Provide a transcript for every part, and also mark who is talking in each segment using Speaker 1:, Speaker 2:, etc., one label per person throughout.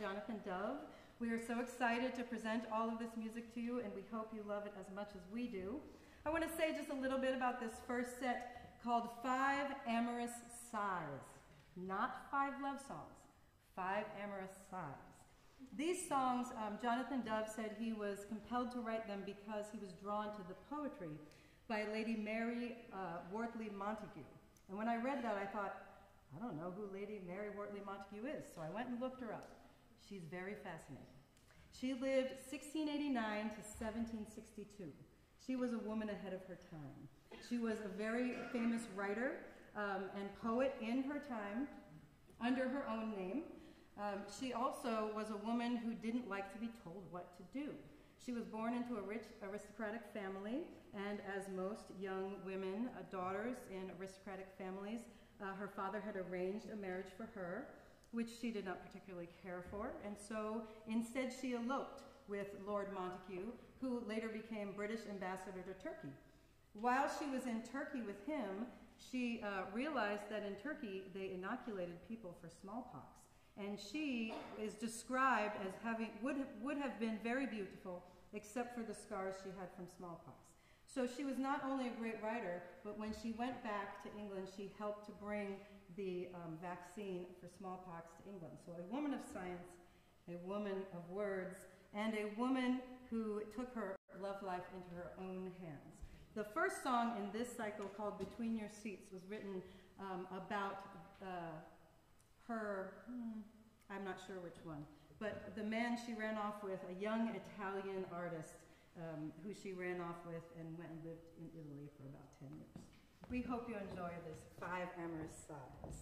Speaker 1: Jonathan Dove. We are so excited to present all of this music to you, and we hope you love it as much as we do. I want to say just a little bit about this first set called Five Amorous Sighs. Not five love songs, five amorous sighs. These songs, um, Jonathan Dove said he was compelled to write them because he was drawn to the poetry by Lady Mary uh, Wortley Montagu. And when I read that, I thought, I don't know who Lady Mary Wortley Montagu is, so I went and looked her up. She's very fascinating. She lived 1689 to 1762. She was a woman ahead of her time. She was a very famous writer um, and poet in her time under her own name. Um, she also was a woman who didn't like to be told what to do. She was born into a rich aristocratic family, and as most young women, uh, daughters in aristocratic families, uh, her father had arranged a marriage for her, which she did not particularly care for, and so instead she eloped with Lord Montagu, who later became British ambassador to Turkey. While she was in Turkey with him, she uh, realized that in Turkey they inoculated people for smallpox. And she is described as having, would, would have been very beautiful, except for the scars she had from smallpox. So she was not only a great writer, but when she went back to England, she helped to bring the um, vaccine for smallpox to England. So a woman of science, a woman of words, and a woman who took her love life into her own hands. The first song in this cycle, called Between Your Sheets, was written um, about uh, her, hmm, I'm not sure which one, but the man she ran off with, a young Italian artist um, who she ran off with and went and lived in Italy for about 10 years. We hope you enjoy this five amorous fond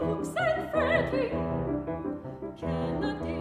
Speaker 2: Books and fretting cannot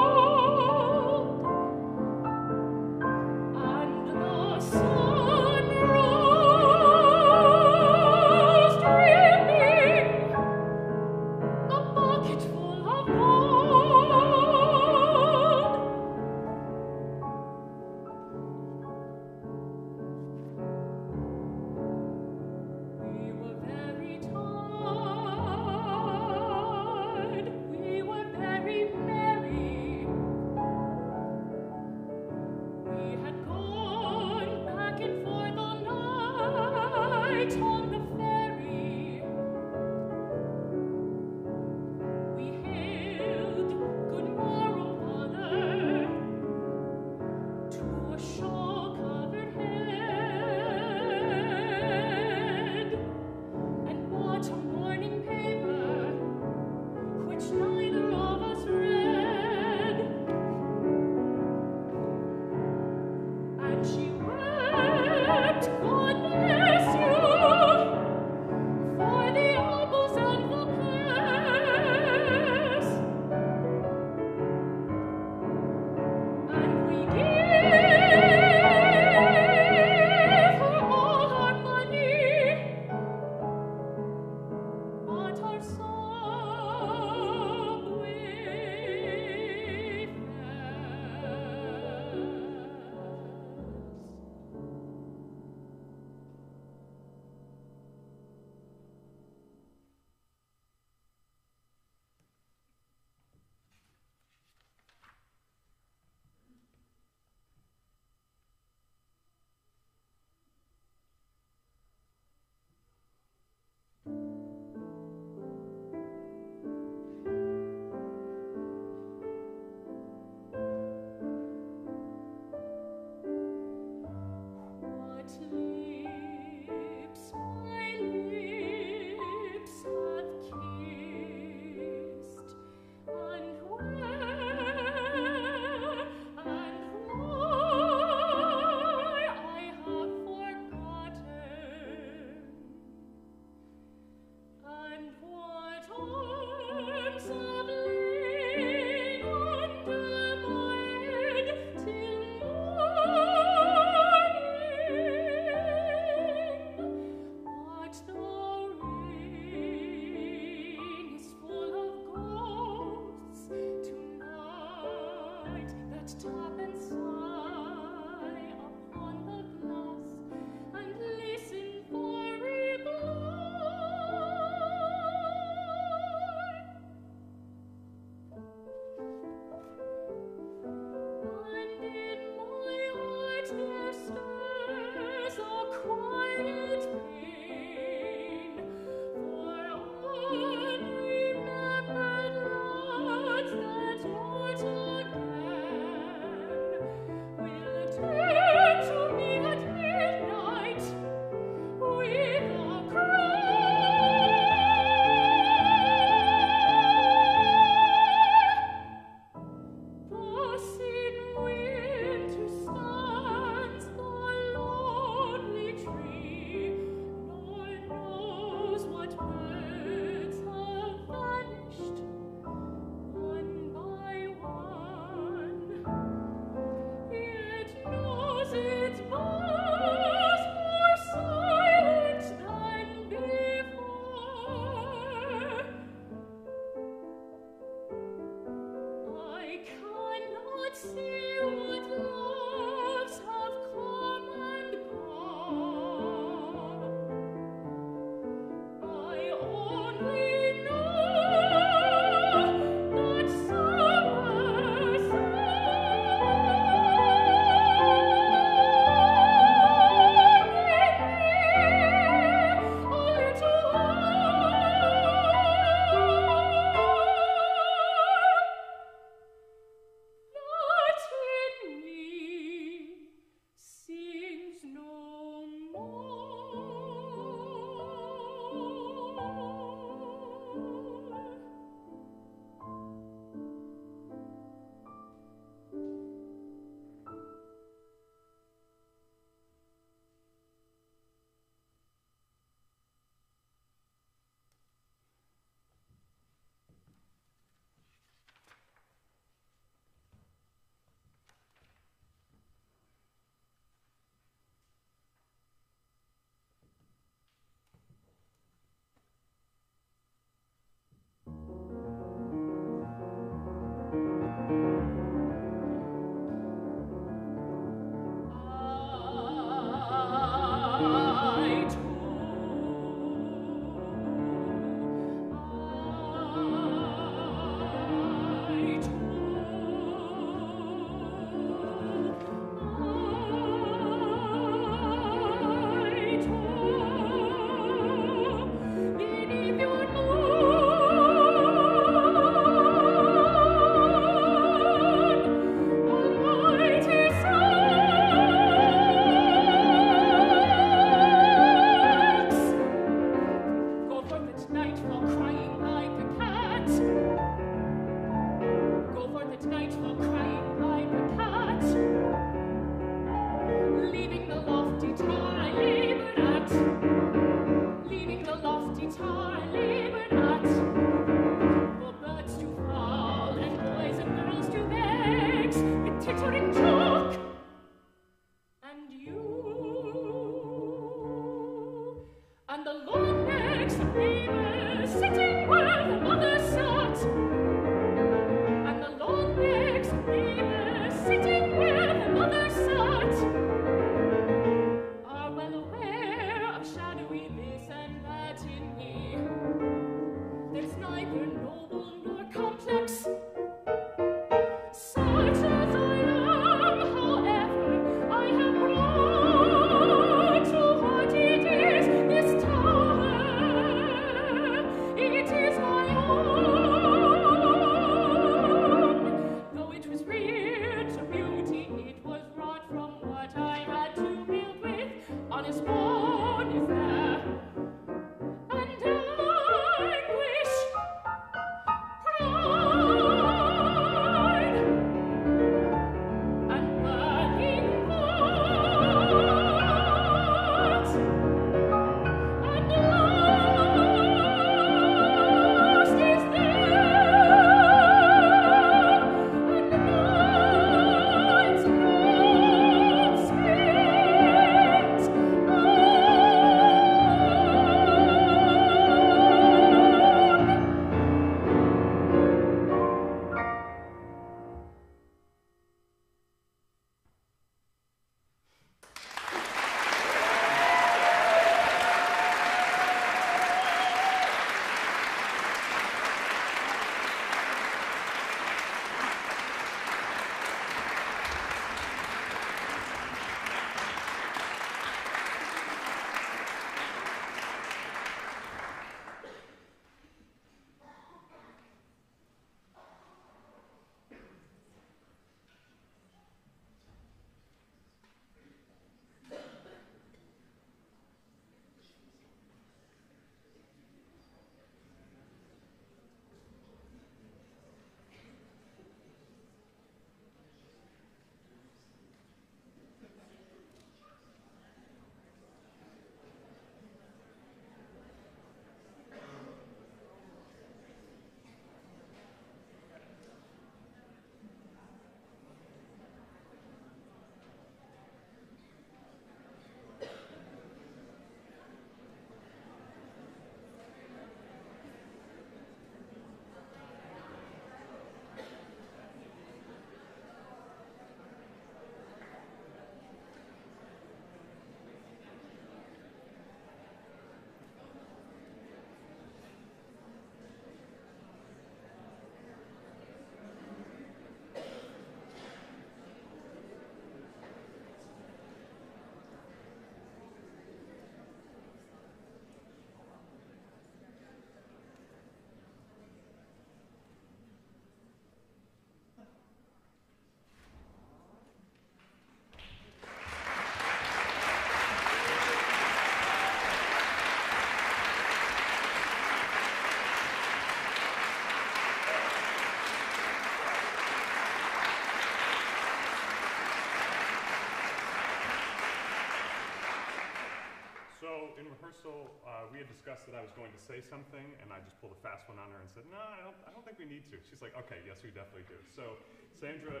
Speaker 3: rehearsal, uh, we had discussed that I was going to say something, and I just pulled a fast one on her and said, "No, I don't. I don't think we need to." She's like, "Okay, yes, we definitely do." So, Sandra,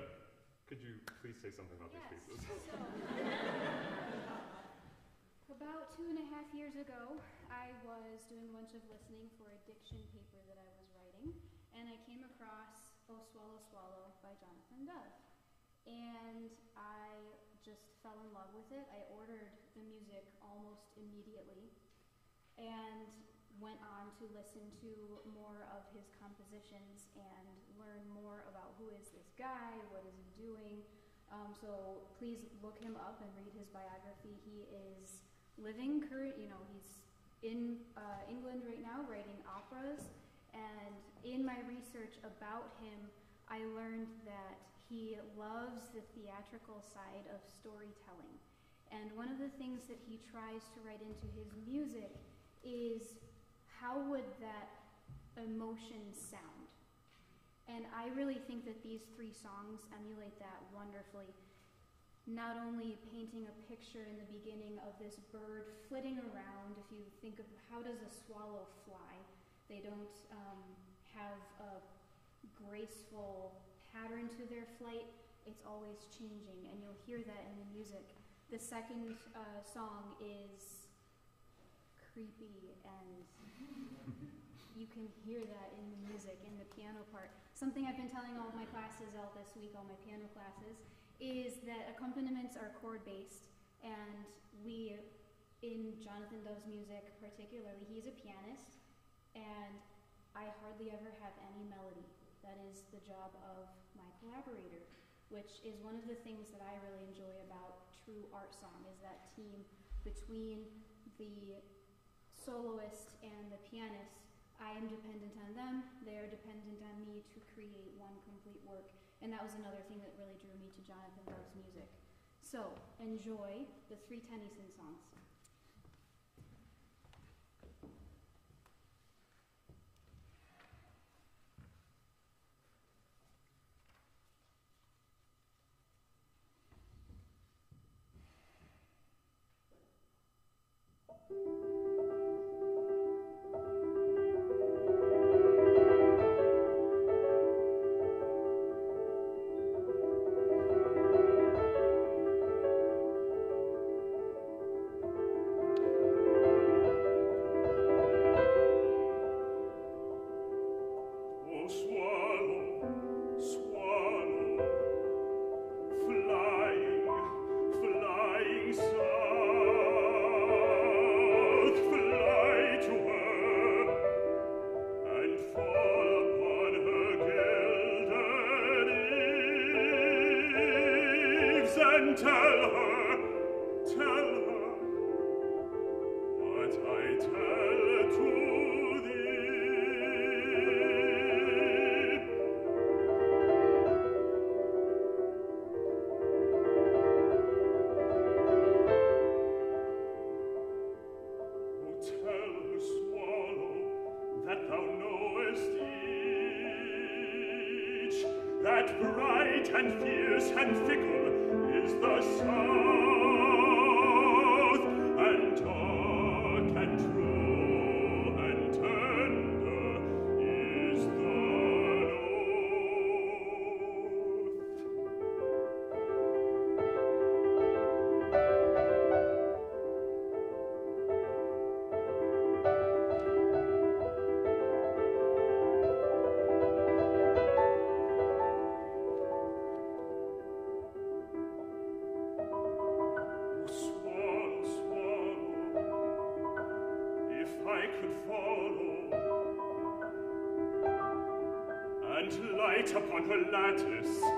Speaker 3: could you please say something about yes. these pieces?
Speaker 4: So, about two and a half years ago, I was doing a bunch of listening for a diction paper that I was writing, and I came across "Oh Swallow Swallow" by Jonathan Dove, and I just fell in love with it. I ordered the music almost immediately and went on to listen to more of his compositions and learn more about who is this guy, what is he doing. Um, so please look him up and read his biography. He is living current, you know, he's in uh, England right now writing operas. And in my research about him, I learned that he loves the theatrical side of storytelling. And one of the things that he tries to write into his music is how would that emotion sound? And I really think that these three songs emulate that wonderfully. Not only painting a picture in the beginning of this bird flitting around, if you think of how does a swallow fly, they don't um, have a graceful pattern to their flight. It's always changing, and you'll hear that in the music. The second uh, song is creepy, and you can hear that in the music, in the piano part. Something I've been telling all my classes out this week, all my piano classes, is that accompaniments are chord based, and we, in Jonathan Dove's music particularly, he's a pianist, and I hardly ever have any melody. That is the job of my collaborator, which is one of the things that I really enjoy about true art song is that team between the soloist and the pianist. I am dependent on them, they are dependent on me to create one complete work. And that was another thing that really drew me to Jonathan Dove's music. So, enjoy the three Tennyson songs.
Speaker 5: Upon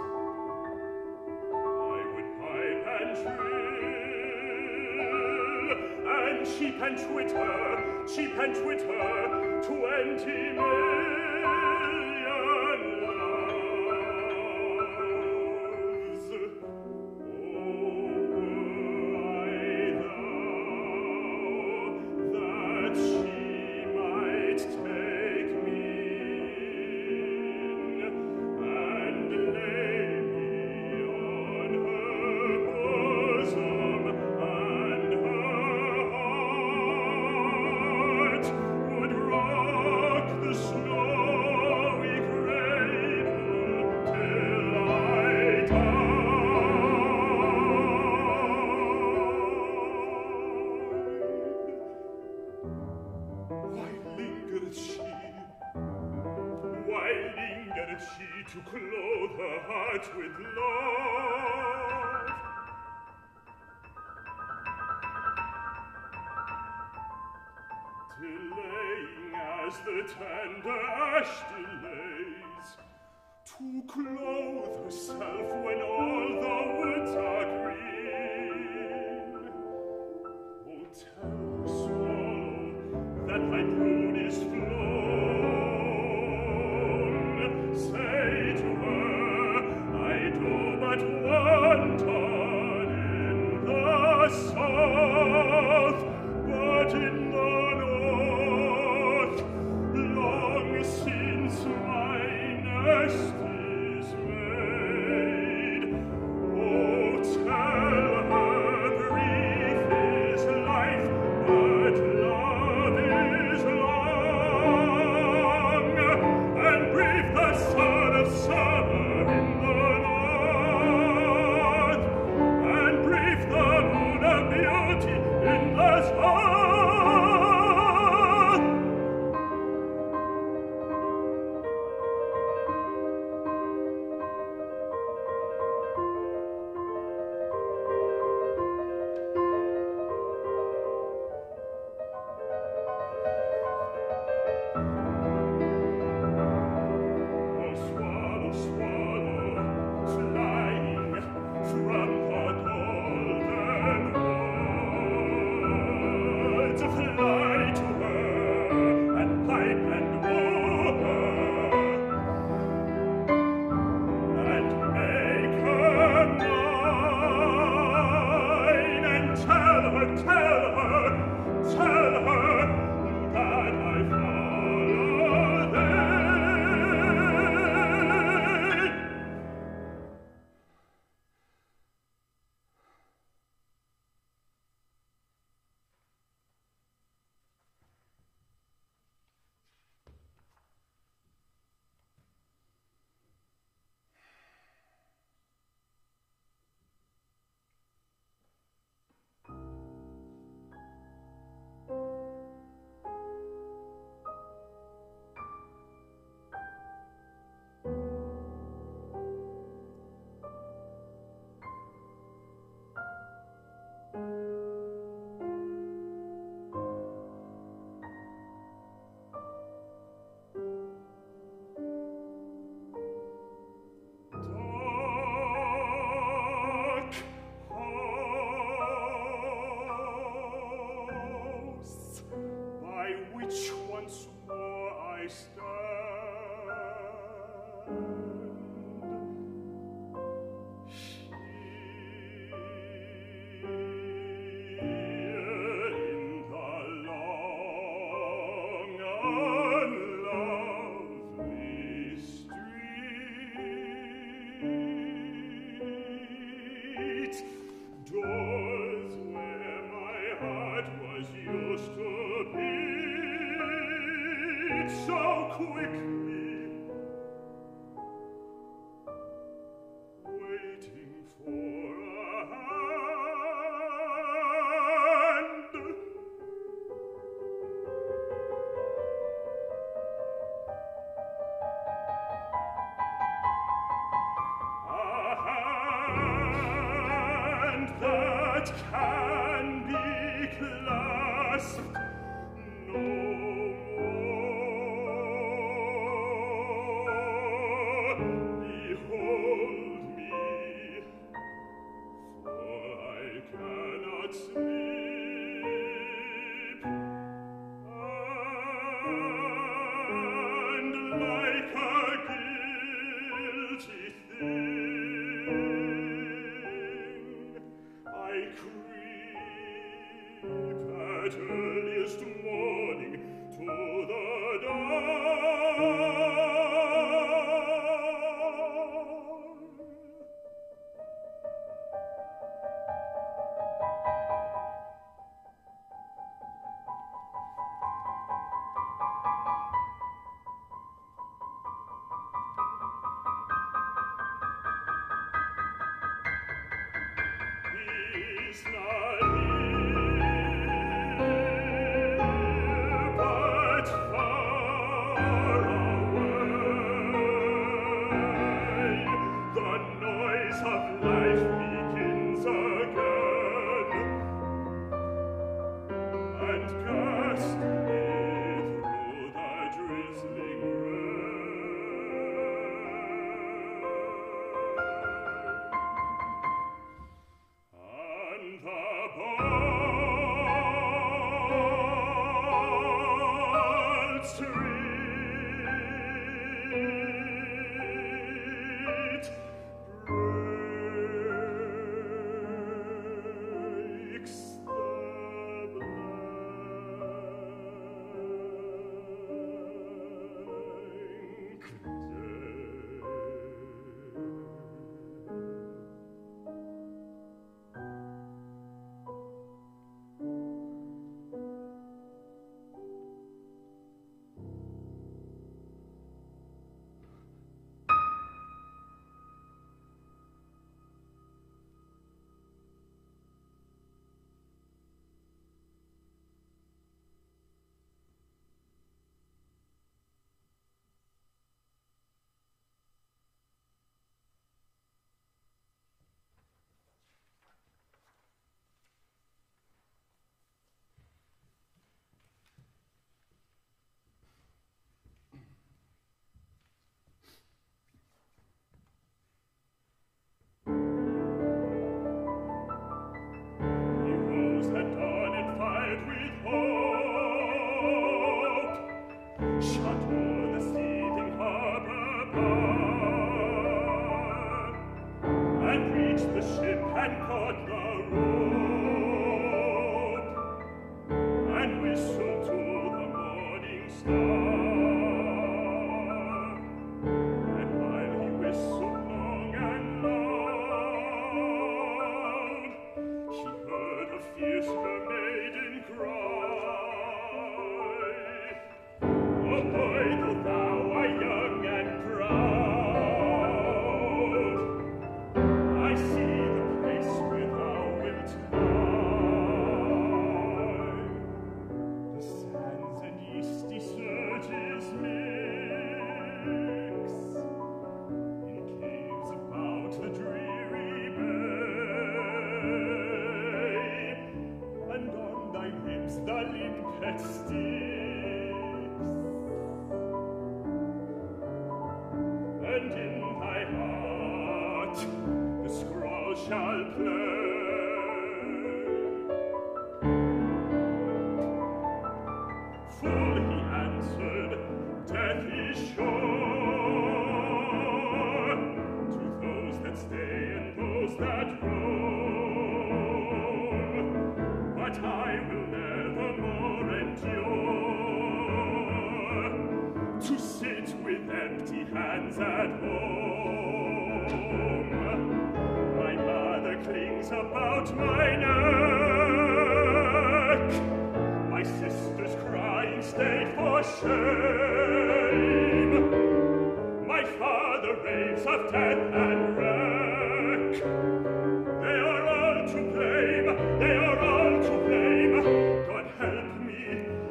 Speaker 5: tende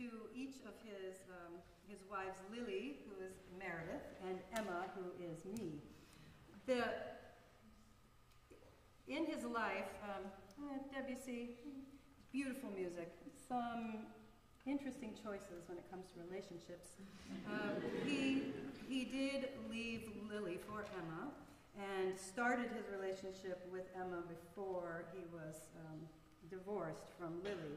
Speaker 1: to each of his, um, his wives, Lily, who is Meredith, and Emma, who is me. The, in his life, um, eh, Debussy, beautiful music, some interesting choices when it comes to relationships. Um, he, he did leave Lily for Emma and started his relationship with Emma before he was um, divorced from Lily.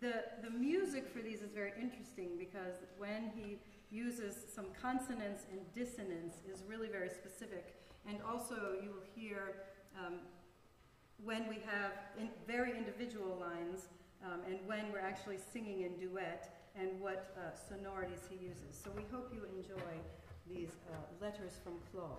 Speaker 1: The, the music for these is very interesting because when he uses some consonance and dissonance is really very specific. And also you will hear um, when we have in very individual lines um, and when we're actually singing in duet and what uh, sonorities he uses. So we hope you enjoy these uh, letters from Claude.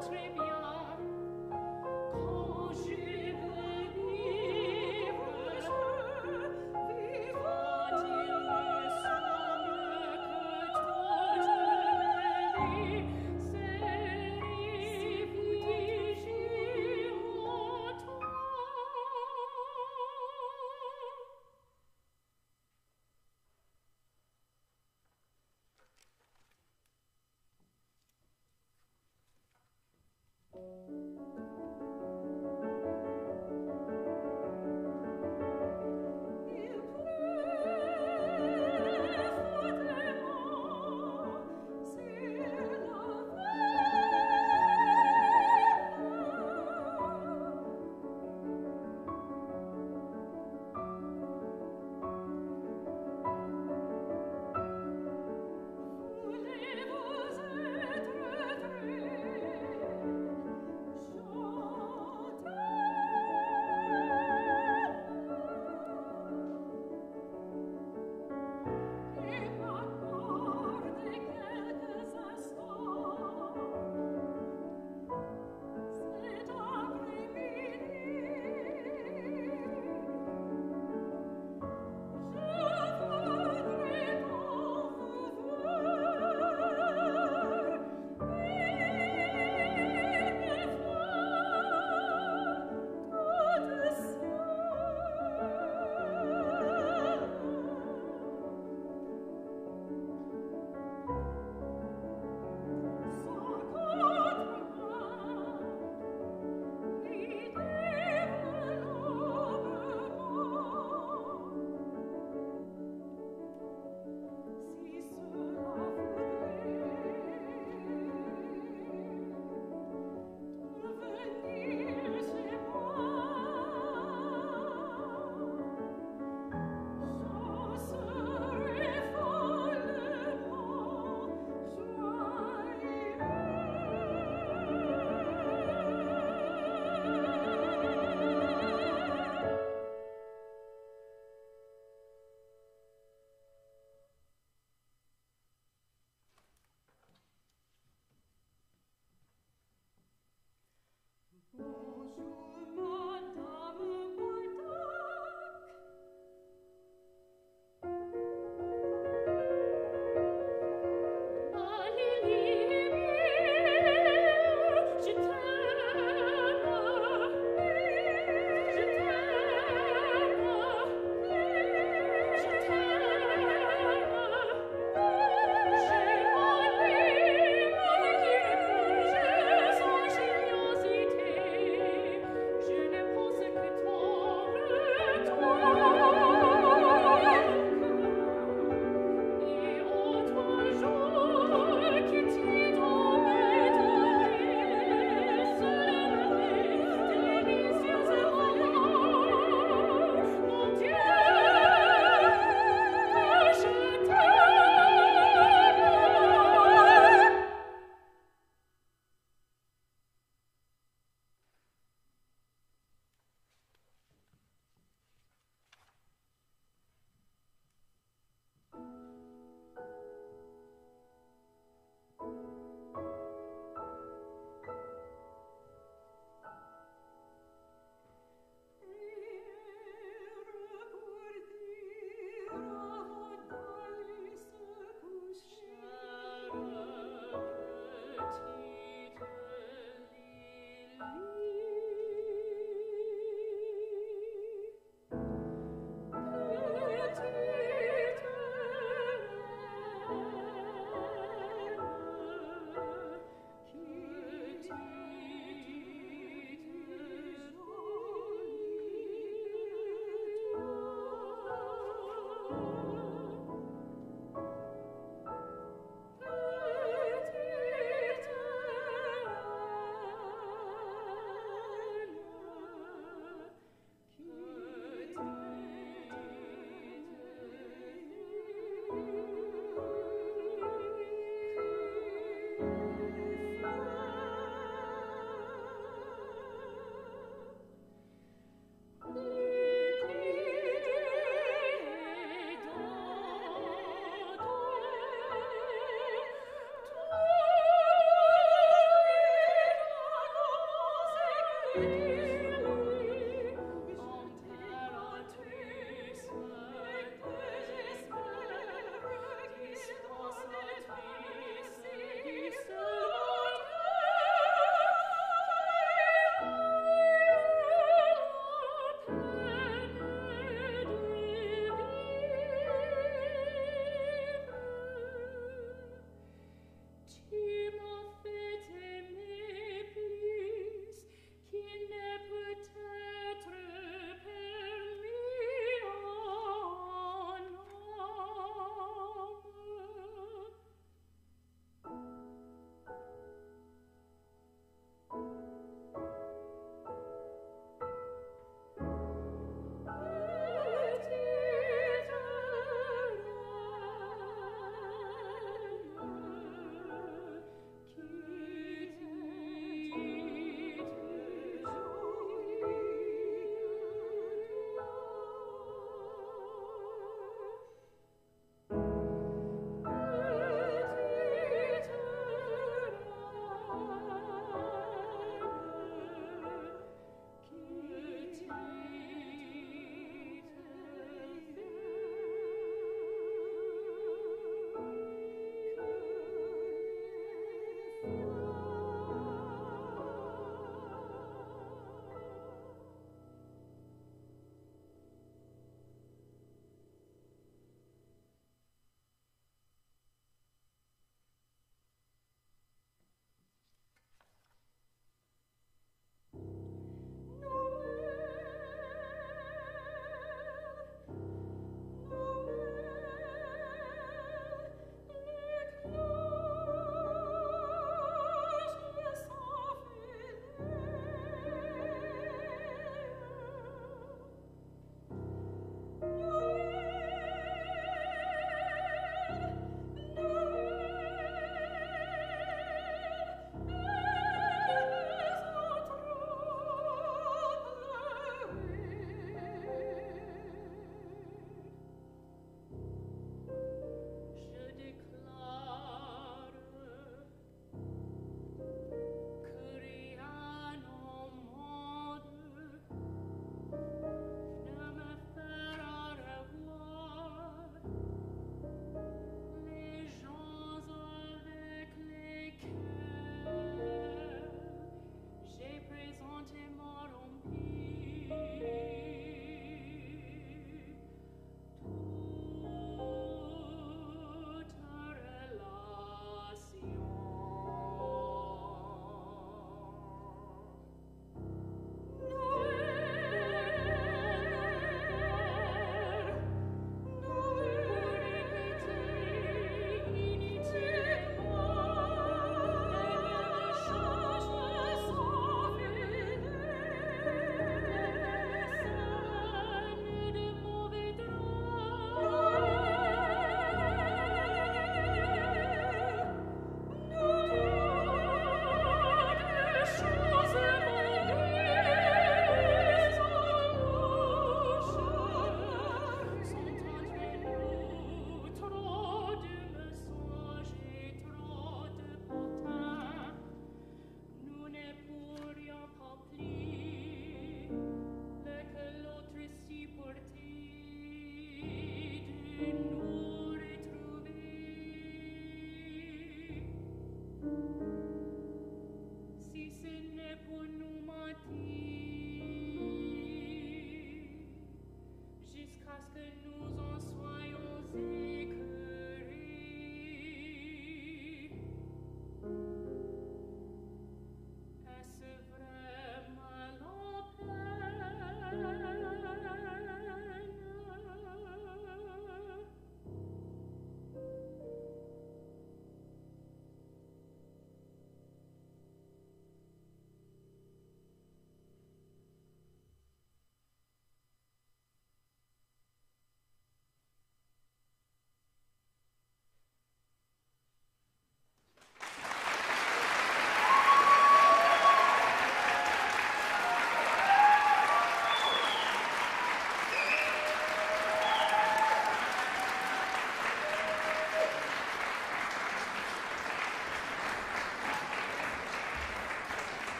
Speaker 2: tribute.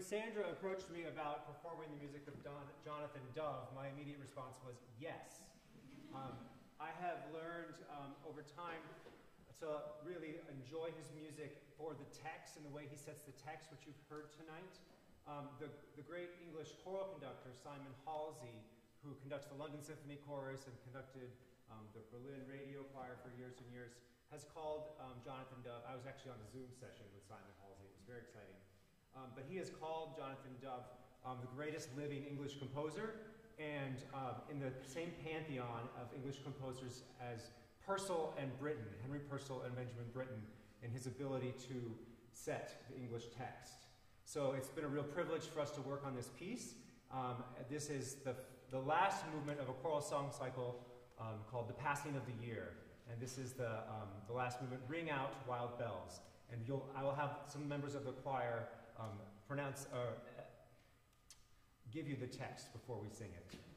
Speaker 6: When Sandra approached me about performing the music of Don, Jonathan Dove, my immediate response was yes. Um, I have learned um, over time to really enjoy his music for the text and the way he sets the text, which you've heard tonight. Um, the, the great English choral conductor, Simon Halsey, who conducts the London Symphony Chorus and conducted um, the Berlin Radio Choir for years and years, has called um, Jonathan Dove. I was actually on a Zoom session with Simon Halsey. It was very exciting. Um, but he has called Jonathan Dove um, the greatest living English composer, and um, in the same pantheon of English composers as Purcell and Britten, Henry Purcell and Benjamin Britten, in his ability to set the English text. So it's been a real privilege for us to work on this piece. Um, this is the, the last movement of a choral song cycle um, called The Passing of the Year. And this is the, the last movement, Ring Out Wild Bells. And you'll, I will have some members of the choir um, pronounce, uh, give you the text before we sing it.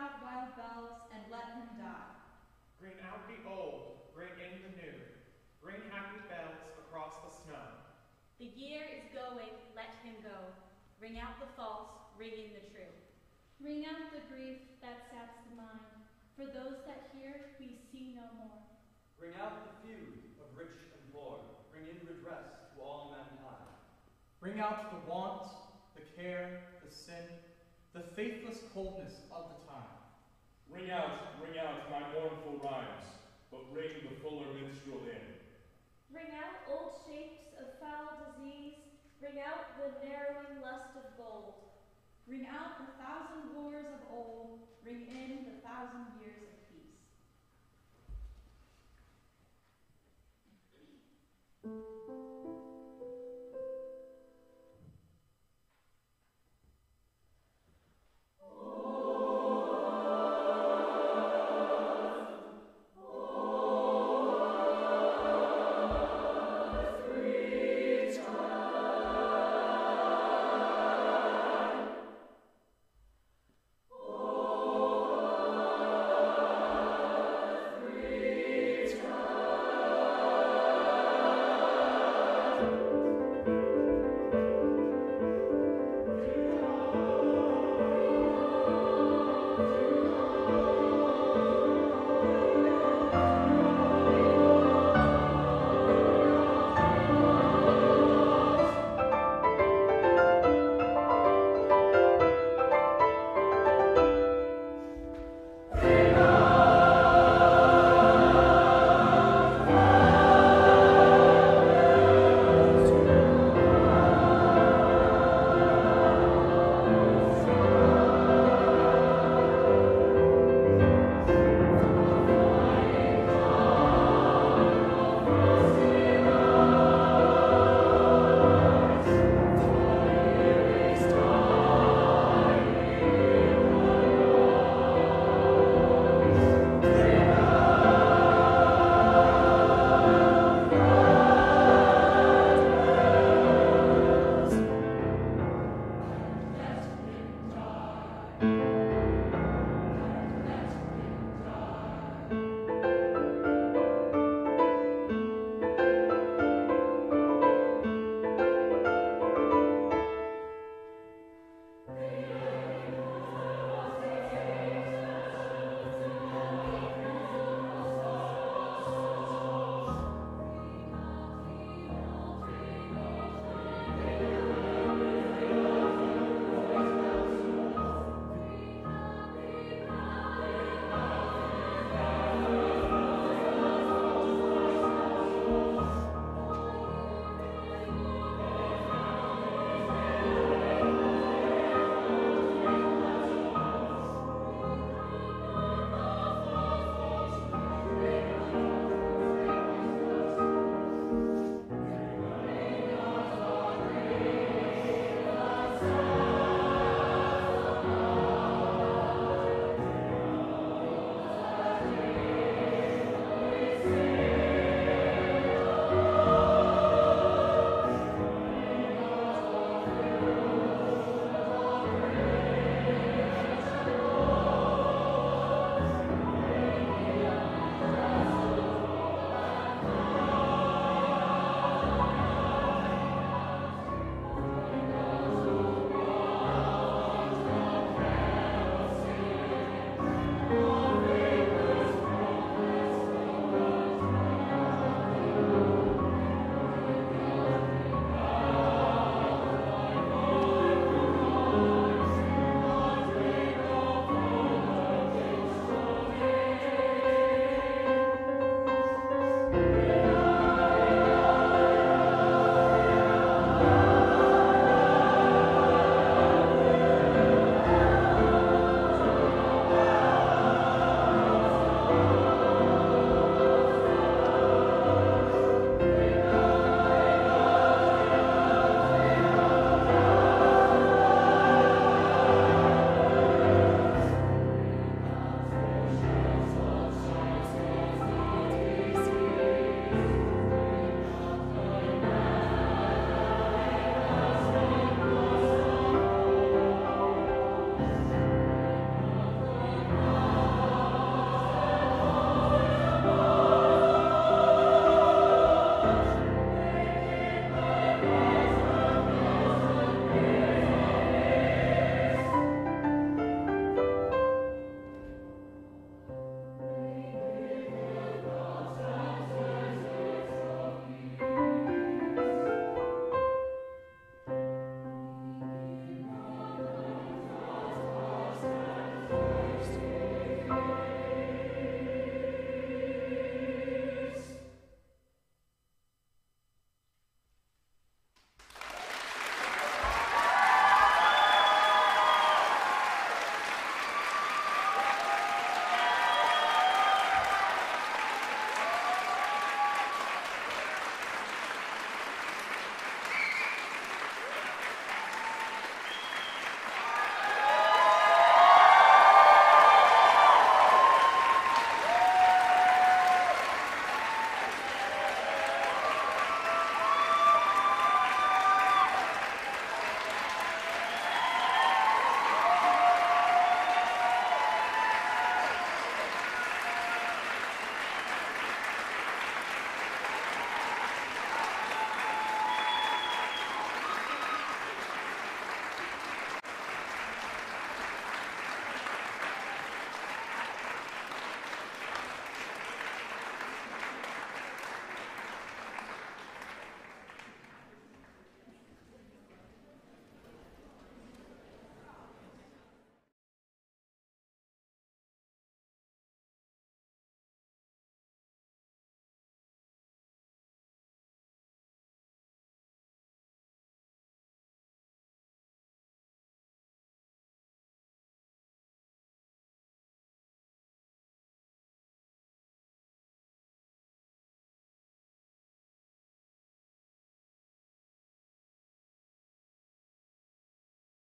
Speaker 7: Out wild bells and let him die.
Speaker 3: Ring out the old, ring in the new. Ring happy bells across the snow.
Speaker 8: The year is going, let him go. Ring out the false, ring in the true. Ring out the grief that saps the mind. For those that here we see no more.
Speaker 9: Ring out the feud of rich and poor. Bring in redress to all mankind.
Speaker 10: Ring out the want, the care, with sin, the faithless coldness of the time.
Speaker 5: Ring out, ring out my mournful rhymes, but ring the fuller minstrel in.
Speaker 11: Ring out old shapes of foul disease, ring out the narrowing lust of gold.
Speaker 7: Ring out the thousand wars of old, ring in the thousand years of peace.